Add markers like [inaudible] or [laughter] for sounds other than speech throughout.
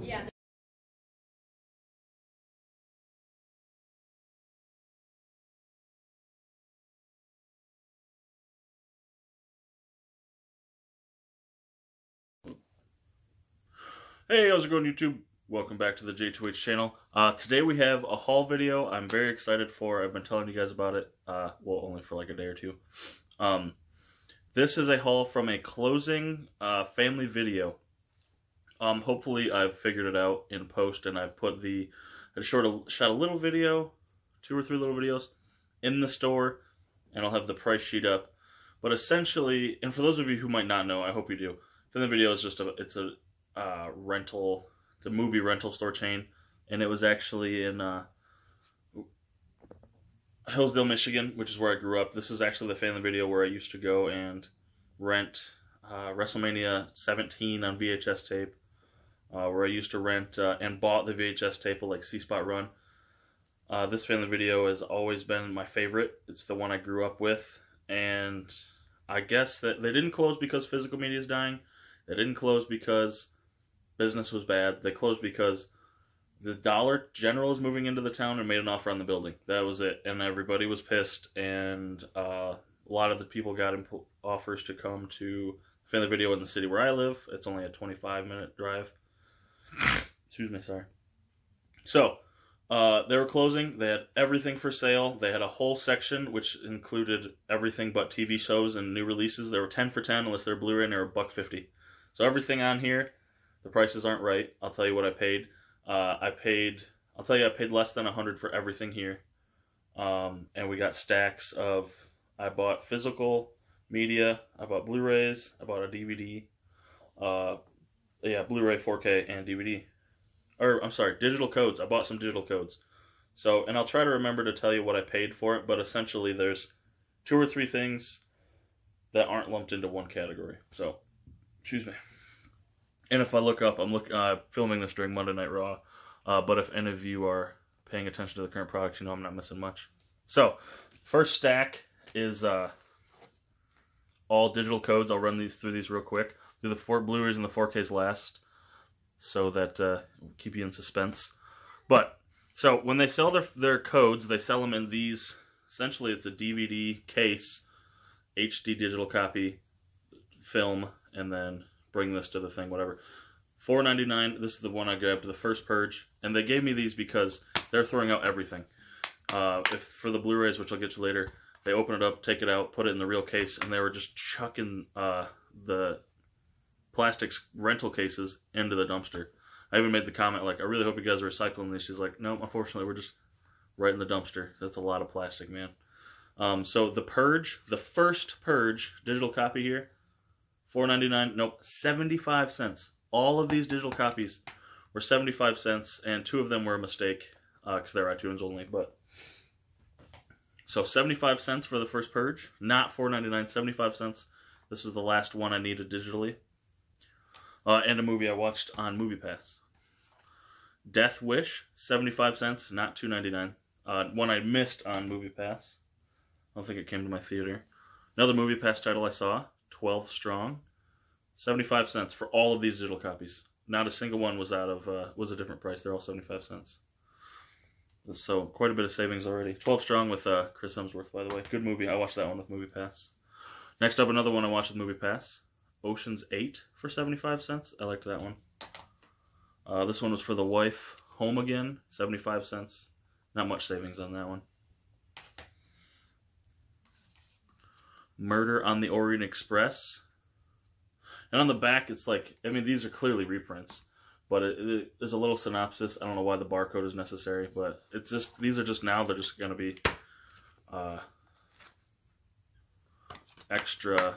Yeah. Hey, how's it going, YouTube? Welcome back to the JTwoH channel. Uh, today we have a haul video I'm very excited for. I've been telling you guys about it, uh, well, only for like a day or two. Um, this is a haul from a closing uh, family video. Um, hopefully I've figured it out in post and I've put the, I short a, shot a little video, two or three little videos, in the store, and I'll have the price sheet up. But essentially, and for those of you who might not know, I hope you do, the video is just a, it's a uh, rental, it's a movie rental store chain, and it was actually in uh, Hillsdale, Michigan, which is where I grew up. This is actually the family video where I used to go and rent uh, WrestleMania 17 on VHS tape, uh, where I used to rent uh, and bought the VHS tape of like See Spot Run. Uh, this family video has always been my favorite. It's the one I grew up with, and I guess that they didn't close because physical media is dying. They didn't close because business was bad. They closed because the Dollar General is moving into the town and made an offer on the building. That was it, and everybody was pissed. And uh, a lot of the people got offers to come to family video in the city where I live. It's only a 25 minute drive. Excuse me, sorry. So. Uh, they were closing. They had everything for sale. They had a whole section which included everything but TV shows and new releases. They were ten for ten unless they're Blu-ray and they were buck fifty. So everything on here the prices aren't right. I'll tell you what I paid. Uh, I paid. I'll tell you, I paid less than a hundred for everything here. Um, and we got stacks of. I bought physical media. I bought Blu-rays. I bought a DVD. Uh, yeah, Blu-ray, 4K, and DVD. Or I'm sorry, digital codes. I bought some digital codes. So, and I'll try to remember to tell you what I paid for it. But essentially, there's two or three things that aren't lumped into one category. So, excuse me. And if I look up, I'm look uh, filming this during Monday Night Raw. Uh, but if any of you are paying attention to the current products, you know I'm not missing much. So, first stack is uh, all digital codes. I'll run these through these real quick. Do the four Blu-rays and the 4Ks last, so that uh, keep you in suspense. But so when they sell their their codes, they sell them in these. Essentially, it's a DVD case, HD digital copy, film, and then bring this to the thing, whatever. Four ninety nine. This is the one I grabbed, the first purge, and they gave me these because they're throwing out everything. Uh, if for the Blu-rays, which I'll get to later, they open it up, take it out, put it in the real case, and they were just chucking uh, the plastics rental cases into the dumpster. I even made the comment like, I really hope you guys are recycling these. She's like, no, unfortunately, we're just right in the dumpster. That's a lot of plastic, man. Um, so the Purge, the first Purge digital copy here, Four ninety nine. Nope, seventy five cents. All of these digital copies were seventy five cents, and two of them were a mistake because uh, they're iTunes only. But so seventy five cents for the first purge, not four ninety nine. Seventy five cents. This was the last one I needed digitally, uh, and a movie I watched on MoviePass. Death Wish, seventy five cents, not two ninety nine. Uh, one I missed on MoviePass. I don't think it came to my theater. Another MoviePass title I saw, 12 strong. 75 cents for all of these digital copies. Not a single one was out of uh, was a different price. They're all 75 cents. So quite a bit of savings already. 12 strong with uh, Chris Hemsworth, by the way. Good movie. I watched that one with Movie Pass. Next up, another one I watched with Movie Pass. Ocean's 8 for 75 cents. I liked that one. Uh, this one was for the wife. Home Again, 75 cents. Not much savings on that one. Murder on the Orient Express. And on the back, it's like, I mean, these are clearly reprints, but it, it, there's a little synopsis. I don't know why the barcode is necessary, but it's just, these are just now, they're just going to be uh, extra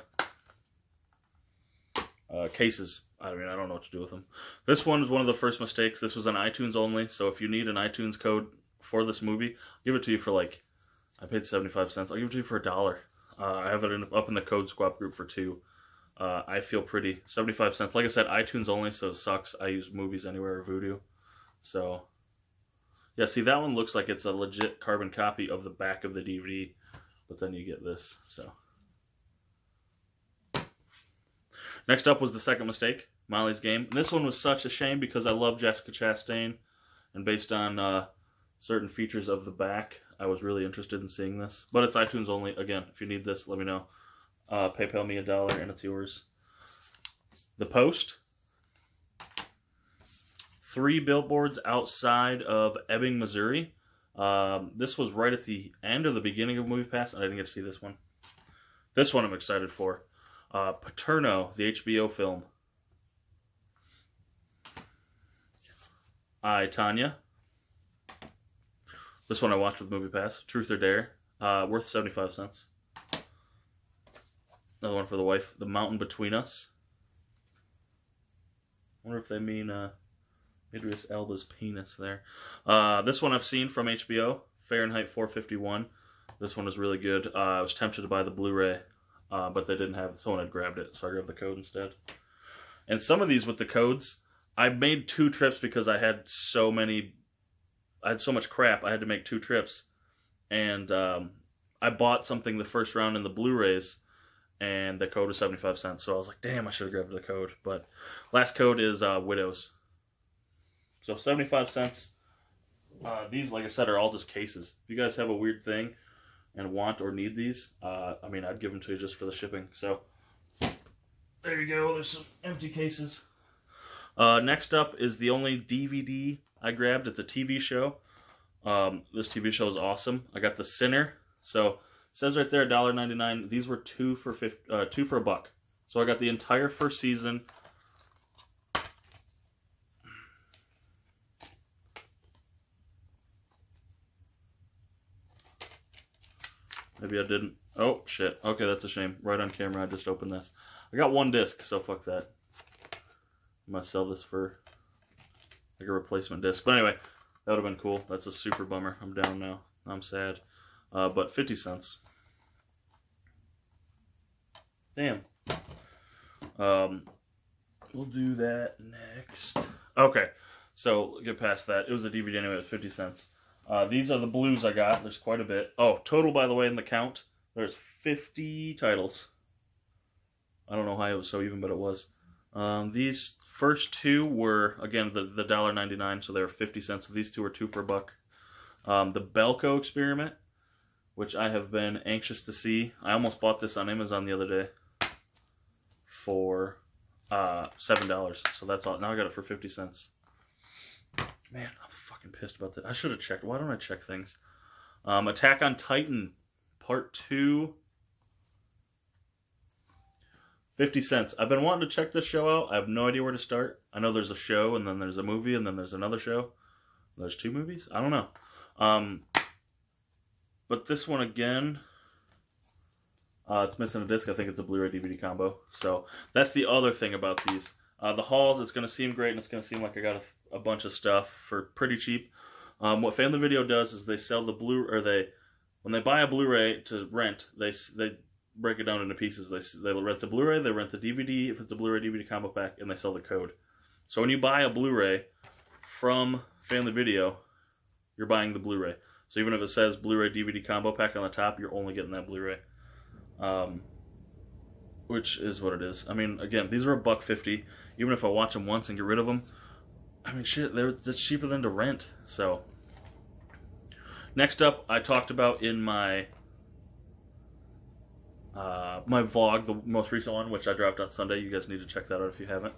uh, cases. I mean, I don't know what to do with them. This one is one of the first mistakes. This was an iTunes only, so if you need an iTunes code for this movie, I'll give it to you for like, I paid 75 cents. I'll give it to you for a dollar. Uh, I have it in, up in the Code Swap group for two. Uh, I feel pretty. 75 cents. Like I said, iTunes only, so it sucks. I use Movies Anywhere or Vudu. So, yeah, see, that one looks like it's a legit carbon copy of the back of the DVD, but then you get this, so. Next up was the second mistake, Molly's Game. And this one was such a shame because I love Jessica Chastain, and based on uh, certain features of the back, I was really interested in seeing this. But it's iTunes only. Again, if you need this, let me know. Uh, PayPal me a dollar and it's yours. The Post. Three billboards outside of Ebbing, Missouri. Um, this was right at the end of the beginning of Movie Pass, and I didn't get to see this one. This one I'm excited for. Uh, Paterno, the HBO film. I, Tonya. This one I watched with Movie Pass. Truth or Dare. Uh, worth 75 cents. Another one for the wife. The Mountain Between Us. wonder if they mean uh, Idris Elba's penis there. Uh, this one I've seen from HBO. Fahrenheit 451. This one was really good. Uh, I was tempted to buy the Blu-ray, uh, but they didn't have. Someone had grabbed it, so I grabbed the code instead. And some of these with the codes, I made two trips because I had so many. I had so much crap. I had to make two trips, and um, I bought something the first round in the Blu-rays, and the code was seventy-five cents. So I was like, "Damn, I should have grabbed the code." But last code is uh, Widows. So seventy-five cents. Uh, these, like I said, are all just cases. If you guys have a weird thing and want or need these, uh, I mean, I'd give them to you just for the shipping. So there you go. There's some empty cases. Uh, next up is the only DVD I grabbed. It's a TV show. Um, this TV show is awesome. I got The Sinner. So it says right there, $1.99. These were two for 50, uh, two for a buck. So I got the entire first season. Maybe I didn't. Oh, shit. Okay, that's a shame. Right on camera, I just opened this. I got one disc, so fuck that. I'm gonna sell this for like a replacement disc. But anyway, that would have been cool. That's a super bummer. I'm down now. I'm sad. Uh, but 50 cents. Damn. Um, we'll do that next. Okay, so get past that. It was a DVD anyway. It was 50 cents. Uh, these are the blues I got. There's quite a bit. Oh, total, by the way, in the count, there's 50 titles. I don't know how it was so even, but it was. Um, these first two were, again, the, the $1.99, so they were 50 cents. So these two were two for a buck. Um, the Belko experiment, which I have been anxious to see. I almost bought this on Amazon the other day for uh, $7. So that's all. Now I got it for 50 cents. Man, I'm fucking pissed about that. I should have checked. Why don't I check things? Um, Attack on Titan, Part 2. 50 cents. I've been wanting to check this show out. I have no idea where to start. I know there's a show, and then there's a movie, and then there's another show. There's two movies? I don't know. Um, but this one again, uh, it's missing a disc. I think it's a Blu-ray DVD combo. So that's the other thing about these. Uh, the hauls, it's going to seem great, and it's going to seem like I got a, a bunch of stuff for pretty cheap. Um, what Family Video does is they sell the blue or they, when they buy a Blu-ray to rent, they they break it down into pieces. They they rent the Blu-ray, they rent the DVD if it's a Blu-ray DVD combo pack, and they sell the code. So when you buy a Blu-ray from Family Video, you're buying the Blu-ray. So even if it says Blu-ray DVD combo pack on the top, you're only getting that Blu-ray. Um, which is what it is. I mean, again, these are a buck fifty. Even if I watch them once and get rid of them, I mean, shit, that's cheaper than to rent. So next up, I talked about in my uh, my vlog, the most recent one, which I dropped on Sunday. You guys need to check that out if you haven't.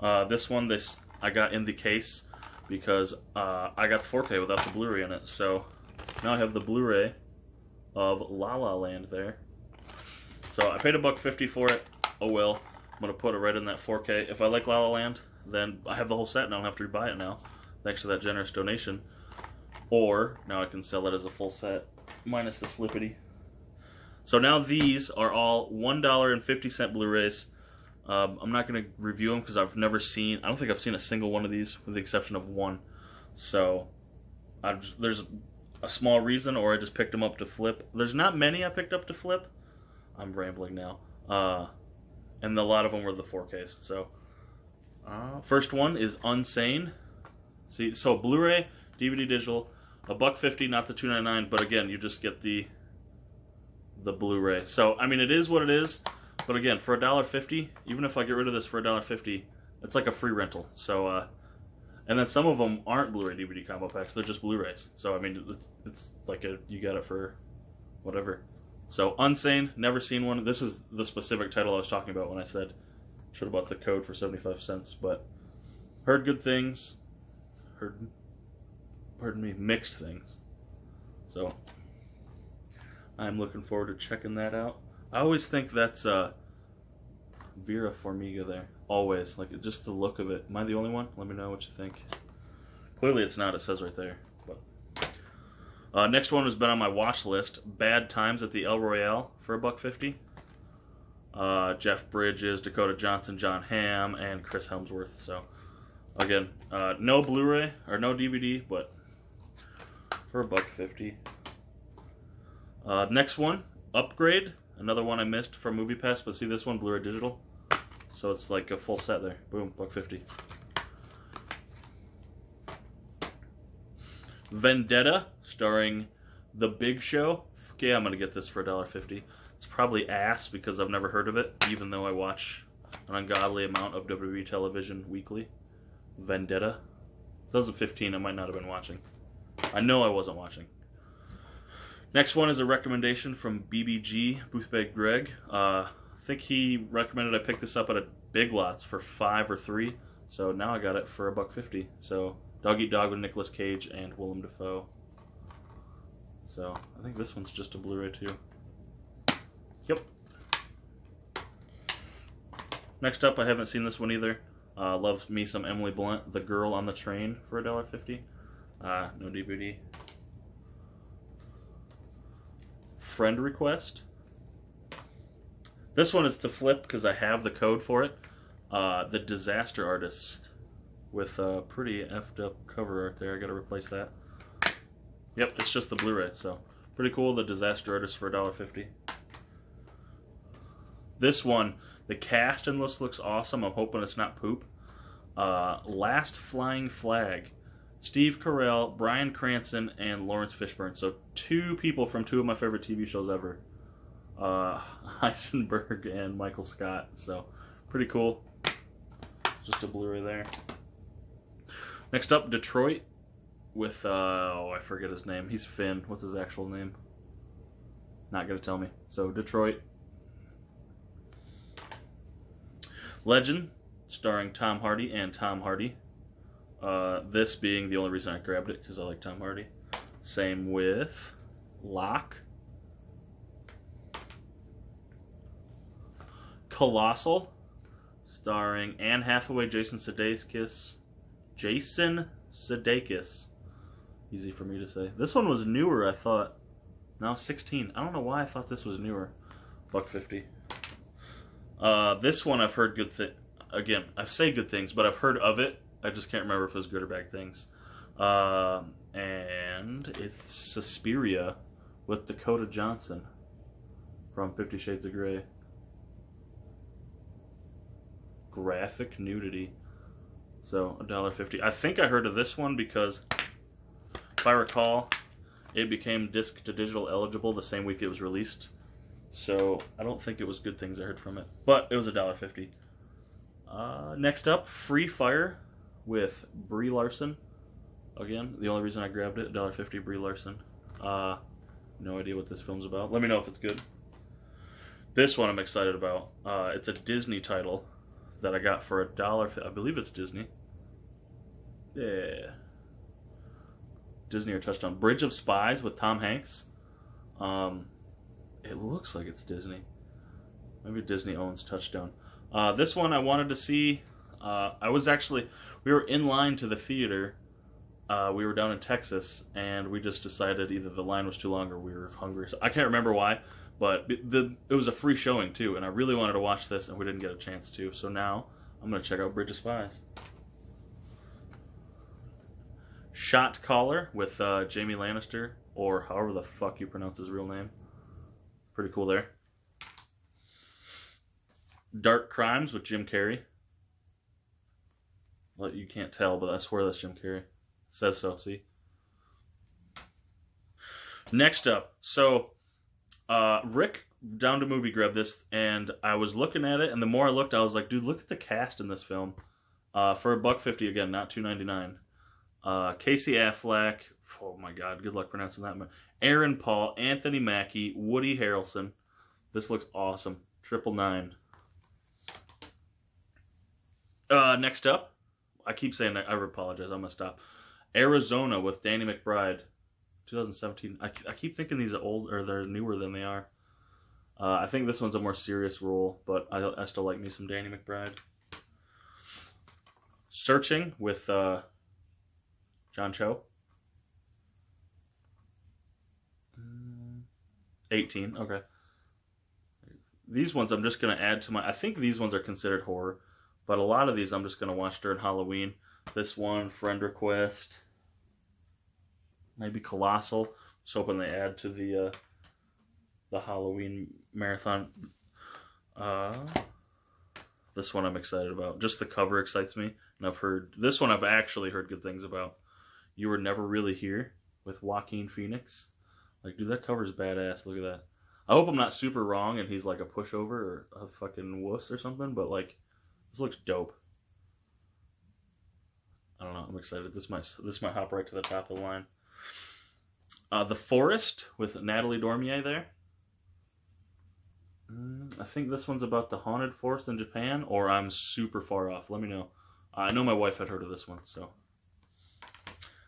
Uh, this one, this I got in the case because uh, I got the 4K without the Blu-ray in it. So now I have the Blu-ray of La La Land there. So I paid a buck fifty for it. Oh well. I'm gonna put it right in that 4K. If I like La La Land, then I have the whole set and I don't have to buy it now, thanks to that generous donation. Or now I can sell it as a full set, minus the slippity. So now these are all one dollar and fifty cent Blu-rays. Um, I'm not going to review them because I've never seen. I don't think I've seen a single one of these, with the exception of one. So I've, there's a small reason, or I just picked them up to flip. There's not many I picked up to flip. I'm rambling now. Uh, and a lot of them were the 4Ks. So uh, first one is Unsane. See, so Blu-ray, DVD, digital, a buck fifty, not the two ninety nine. But again, you just get the the Blu-ray. So I mean, it is what it is. But again, for a dollar fifty, even if I get rid of this for a dollar fifty, it's like a free rental. So, uh, and then some of them aren't Blu-ray DVD combo packs; they're just Blu-rays. So I mean, it's, it's like a you got it for whatever. So Unsane, never seen one. This is the specific title I was talking about when I said should have bought the code for seventy five cents, but heard good things. Heard, pardon me, mixed things. So I'm looking forward to checking that out. I always think that's uh, Vera Farmiga there. Always. Like, just the look of it. Am I the only one? Let me know what you think. Clearly it's not. It says right there. Uh, Next one has been on my watch list. Bad Times at the El Royale for a buck fifty. Uh, Jeff Bridges, Dakota Johnson, Jon Hamm, and Chris Hemsworth. So, again, uh, no Blu-ray or no DVD, but for a buck fifty. Uh, next one, Upgrade. Another one I missed from MoviePass, but see this one, Blu-ray digital. So it's like a full set there. Boom, buck fifty. Vendetta, starring The Big Show. Okay, I'm gonna get this for $1.50. It's probably ass because I've never heard of it, even though I watch an ungodly amount of WWE television weekly. Vendetta. 2015, I might not have been watching. I know I wasn't watching. Next one is a recommendation from BBG, Boothbag Greg. Uh, I think he recommended I pick this up at a Big Lots for five or three. So now I got it for a buck fifty. So Dog Eat Dog with Nicolas Cage and Willem Dafoe. So I think this one's just a Blu-ray too. Yep. Next up, I haven't seen this one either. Uh, loves me some Emily Blunt, The Girl on the Train for a dollar fifty. Uh, no DVD. Friend request. This one is to flip because I have the code for it. Uh, the Disaster Artist with a pretty effed up cover art there. I gotta replace that. Yep, it's just the Blu-ray, so pretty cool. The Disaster Artist for $1.50. This one, the cast in this looks awesome. I'm hoping it's not poop. Uh, Last Flying Flag. Steve Carell, Bryan Cranston, and Laurence Fishburne. So two people from two of my favorite TV shows ever. Uh, [laughs] Heisenberg and Michael Scott. So pretty cool. Just a Blu-ray there. Next up, Detroit with uh, oh I forget his name. He's Finn. What's his actual name? Not gonna tell me. So Detroit. Legend, starring Tom Hardy and Tom Hardy. Uh, this being the only reason I grabbed it because I like Tom Hardy. Same with Locke. Colossal, starring Anne Hathaway, Jason Sudeikis, Jason Sudeikis. Easy for me to say. This one was newer, I thought. Now 16. I don't know why I thought this was newer. Buck 50. Uh, this one I've heard good thing. Again, I say good things, but I've heard of it. I just can't remember if it was good or bad things. Uh, and it's Suspiria with Dakota Johnson from Fifty Shades of Grey. Graphic nudity. So a dollar fifty. I think I heard of this one because if I recall, it became disc to digital eligible the same week it was released. So I don't think it was good things I heard from it, but it was a dollar fifty. Uh, next up, Free Fire with Brie Larson. Again, the only reason I grabbed it, dollar fifty. Brie Larson. Uh, no idea what this film's about. Let me know if it's good. This one I'm excited about. Uh, it's a Disney title that I got for a dollar. I believe it's Disney. Yeah. Disney or Touchstone. Bridge of Spies with Tom Hanks. Um, it looks like it's Disney. Maybe Disney owns Touchstone. Uh, this one I wanted to see. Uh, I was actually we were in line to the theater. Uh, we were down in Texas, and we just decided either the line was too long or we were hungry. So I can't remember why, but the it was a free showing too, and I really wanted to watch this, and we didn't get a chance to. So now I'm gonna check out Bridge of Spies. Shot Caller with uh, Jamie Lannister, or however the fuck you pronounce his real name. Pretty cool there. Dark Crimes with Jim Carrey. Well, you can't tell, but I swear that's Jim Carrey. It says so, see? Next up, so uh, Rick down to movie grab this, and I was looking at it, and the more I looked, I was like, dude, look at the cast in this film. Uh, for a buck fifty again, not two ninety nine. Uh, Casey Affleck. Oh my God, good luck pronouncing that. Aaron Paul, Anthony Mackie, Woody Harrelson. This looks awesome. Triple nine. Uh, next up, I keep saying that. I apologize. I'm gonna stop. Arizona with Danny McBride, 2017. I, I keep thinking these are old or they're newer than they are. Uh, I think this one's a more serious role, but I, I still like me some Danny McBride. Searching with uh, John Cho. Mm, 18, okay. These ones I'm just going to add to my... I think these ones are considered horror, but a lot of these I'm just going to watch during Halloween. This one, Friend Request. Maybe Colossal. Just hoping they add to the uh, the Halloween marathon. Uh, this one I'm excited about. Just the cover excites me. And I've heard... This one I've actually heard good things about. You Were Never Really Here with Joaquin Phoenix. Like, dude, that cover's badass. Look at that. I hope I'm not super wrong and he's like a pushover or a fucking wuss or something, but like, this looks dope. I don't know. I'm excited. This might this might hop right to the top of the line. Uh, the Forest with Natalie Dormer there. Mm, I think this one's about the haunted forest in Japan, or I'm super far off. Let me know. I know my wife had heard of this one, so.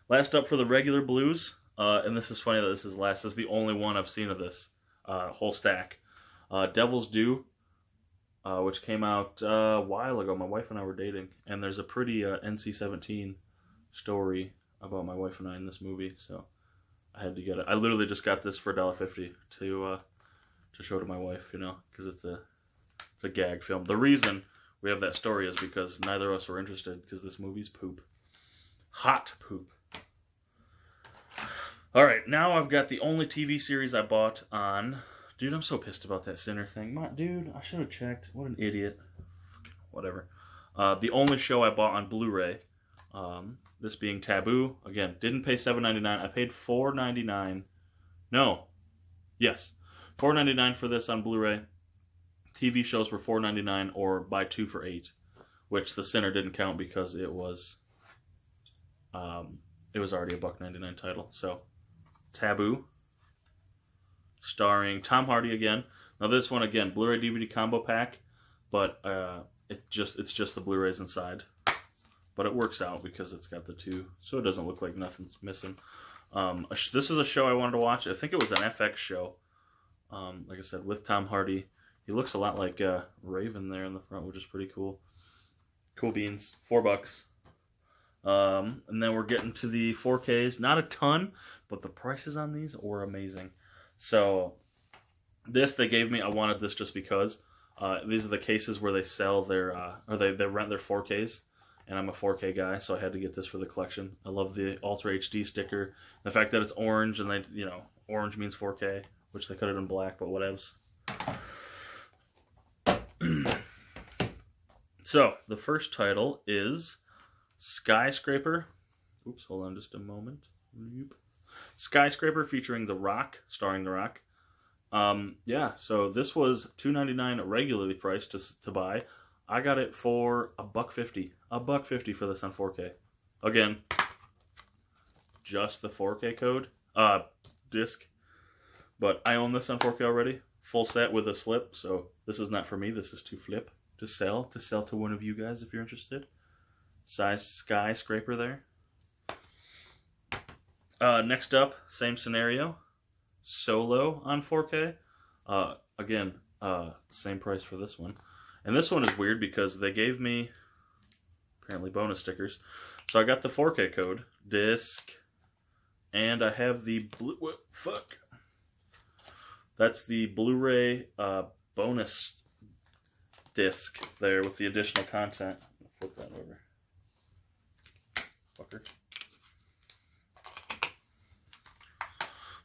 Last up for the regular blues, uh, and this is funny that this is last. This is the only one I've seen of this uh, whole stack. Uh, Devil's Due, uh, which came out a while ago. My wife and I were dating, and there's a pretty uh, NC-17 story about my wife and I in this movie, so I had to get it. I literally just got this for $1.50 to uh, to show to my wife, you know, because it's a it's a gag film. The reason we have that story is because neither of us were interested because this movie's poop, hot poop. All right, now I've got the only TV series I bought on. Dude, I'm so pissed about that Sinner thing. My, dude, I should have checked. What an idiot. Whatever. Uh, the only show I bought on Blu-ray. Um, this being Taboo. Again, didn't pay $7.99. I paid $4.99. No. Yes. $4.99 for this on Blu-ray. TV shows were $4.99 or buy two for eight, which The Sinner didn't count because it was um, it was already a buck 99 title. So Taboo, starring Tom Hardy again. Now this one again, Blu-ray DVD combo pack, but uh, it just it's just the Blu-rays inside. But it works out because it's got the two, so it doesn't look like nothing's missing. Um, this is a show I wanted to watch. I think it was an FX show. Um, like I said, with Tom Hardy. He looks a lot like uh, Raven there in the front, which is pretty cool. Cool beans. Four bucks. Um, and then we're getting to the 4Ks. Not a ton, but the prices on these were amazing. So this they gave me. I wanted this just because. Uh, these are the cases where they sell their uh, or they, they rent their 4Ks, and I'm a 4K guy, so I had to get this for the collection. I love the Ultra HD sticker, the fact that it's orange, and they you know orange means 4K, which they could have been black, but whatevs. [clears throat] so the first title is Skyscraper. Oops, hold on just a moment. Skyscraper featuring The Rock, starring The Rock. Um, yeah, so this was two ninety nine regularly priced to to buy. I got it for a buck fifty, a buck fifty for this on 4K. Again, just the 4K code, uh, disc. But I own this on 4K already, full set with a slip. So this is not for me. This is to flip, to sell, to sell to one of you guys if you're interested. Size skyscraper there. Uh, next up, same scenario. Solo on 4K. Uh, again, uh, same price for this one. And this one is weird because they gave me apparently bonus stickers. So I got the 4K code, disc, and I have the blue. What, fuck. That's the Blu-ray uh, bonus disc there with the additional content. Flip that over. Fucker.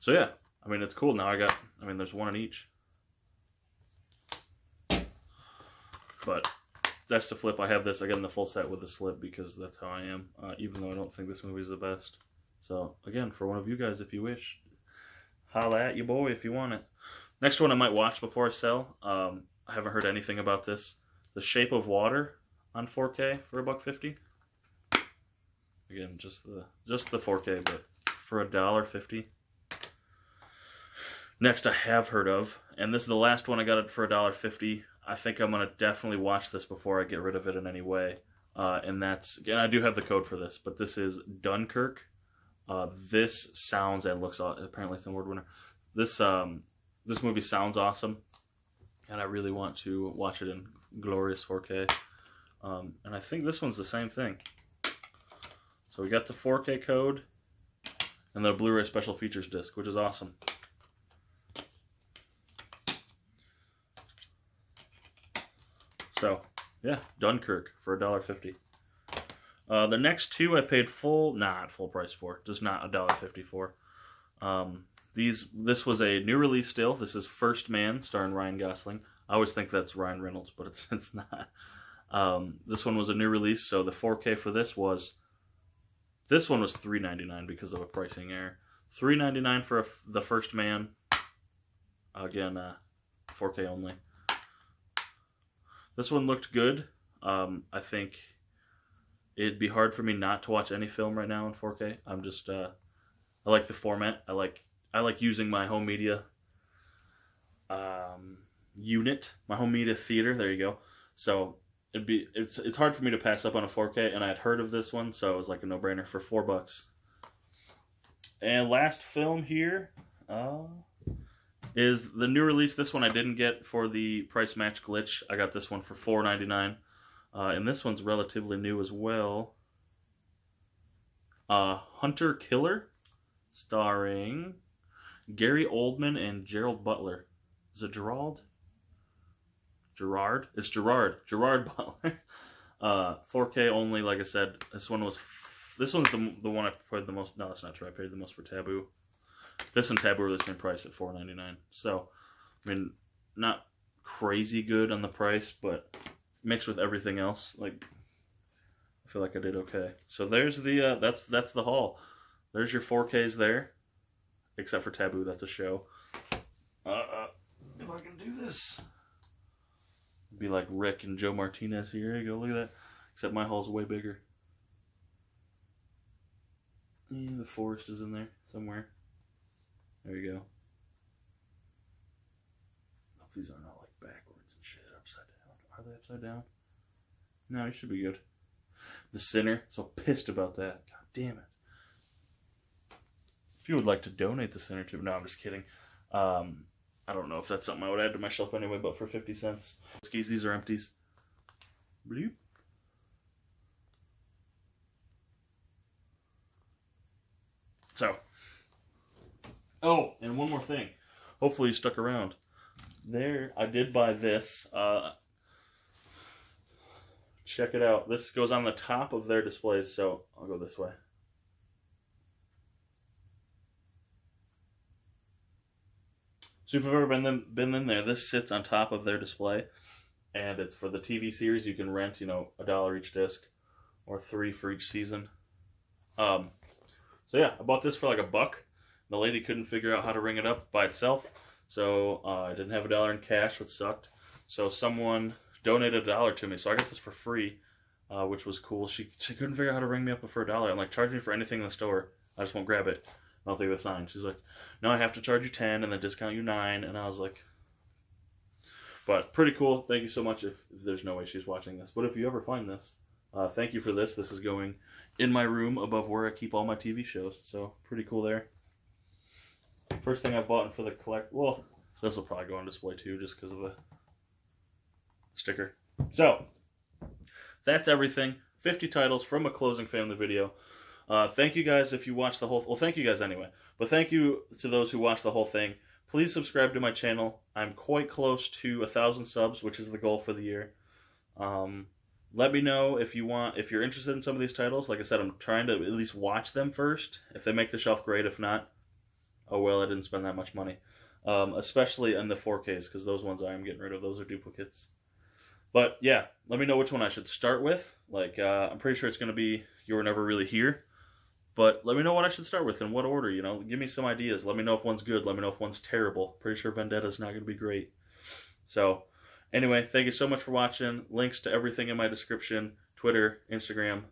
So yeah, I mean, it's cool. Now I got, I mean, there's one in each. But that's the flip. I have this, again, the full set with the slip because that's how I am, uh, even though I don't think this movie is the best. So, again, for one of you guys, if you wish, holla at your boy if you want it. Next one I might watch before I sell. Um, I haven't heard anything about this. The Shape of Water on 4K for a buck fifty. Again, just the just the 4K, but for a dollar fifty. Next, I have heard of, and this is the last one I got it for a dollar fifty. I think I'm gonna definitely watch this before I get rid of it in any way. Uh, and that's again, I do have the code for this, but this is Dunkirk. Uh, this sounds and looks apparently it's an award winner. This um, this movie sounds awesome, and I really want to watch it in glorious 4K. Um, and I think this one's the same thing. So we got the 4K code and the Blu-ray special features disc, which is awesome. So, yeah, Dunkirk for $1.50. Uh, the next two I paid full, not full price for, just not $1.50 for. Um, these, this was a new release still. This is First Man, starring Ryan Gosling. I always think that's Ryan Reynolds, but it's, [laughs] it's not. Um, this one was a new release, so the 4K for this was, this one was $3.99 because of a pricing error. $3.99 for a, the First Man. Again, uh, 4K only. This one looked good. Um, I think it'd be hard for me not to watch any film right now in 4K. I'm just uh, I like the format. I like I like using my home media um, unit, my home media theater. There you go. So it'd be it's it's hard for me to pass up on a 4K, and I had heard of this one, so it was like a no brainer for four bucks. And last film here. Uh, is the new release. This one I didn't get for the price match glitch. I got this one for four ninety nine, uh, and this one's relatively new as well. Uh, Hunter Killer, starring Gary Oldman and Gerald Butler. Is it Gerald? Gerard? It's Gerard. Gerard [laughs] Butler. uh, 4K only. Like I said, this one was. This one's the the one I paid the most. No, that's not true. I paid the most for Taboo. This and Taboo are the same price at four ninety nine. So, I mean, not crazy good on the price, but mixed with everything else, like I feel like I did okay. So there's the uh, that's that's the haul. There's your 4Ks there, except for Taboo. That's a show. Uh, uh, if I can do this, be like Rick and Joe Martinez here. You go. Look at that. Except my haul's way bigger. Yeah, the forest is in there somewhere. There you go. Hope these are not like backwards and shit upside down. Are they upside down? No, you should be good. The sinner, so pissed about that. God damn it. If you would like to donate the sinner to, no, I'm just kidding. Um, I don't know if that's something I would add to my shelf anyway, but for 50 cents. Skis, these are empties. Bloop. So, Oh, and one more thing. Hopefully you stuck around. There, I did buy this. Uh, check it out. This goes on the top of their displays, so I'll go this way. So if you've ever been in, been in there, this sits on top of their display, and it's for the TV series. You can rent, you know, a dollar each disc, or three for each season. Um, so yeah, I bought this for like a buck. The lady couldn't figure out how to ring it up by itself, so uh, I didn't have a dollar in cash, which sucked. So someone donated a dollar to me, so I got this for free, uh, which was cool. She she couldn't figure out how to ring me up for a dollar. I'm like, charge me for anything in the store. I just won't grab it. I'll take the sign. She's like, no, I have to charge you ten and then discount you nine. And I was like, but pretty cool. Thank you so much. If, if there's no way she's watching this, but if you ever find this, uh, thank you for this. This is going in my room above where I keep all my TV shows. So pretty cool there. First thing I bought for the collect. Well, this will probably go on display too, just because of the sticker. So that's everything. 50 titles from a closing family video. Uh, thank you guys if you watched the whole. Well, thank you guys anyway. But thank you to those who watched the whole thing. Please subscribe to my channel. I'm quite close to a thousand subs, which is the goal for the year. Um, let me know if you want, if you're interested in some of these titles. Like I said, I'm trying to at least watch them first. If they make the shelf, great. If not, oh well, I didn't spend that much money. Um, especially in the 4Ks, because those ones I am getting rid of. Those are duplicates. But yeah, let me know which one I should start with. Like, uh, I'm pretty sure it's going to be You Were Never Really Here. But let me know what I should start with in what order. You know, give me some ideas. Let me know if one's good. Let me know if one's terrible. Pretty sure Vendetta's not going to be great. So, anyway, thank you so much for watching. Links to everything in my description: Twitter, Instagram,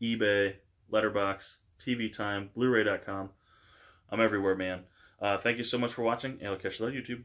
eBay, Letterboxd, TV Time, Blu-ray.com. I'm everywhere, man. Uh, thank you so much for watching, and I'll catch you on YouTube.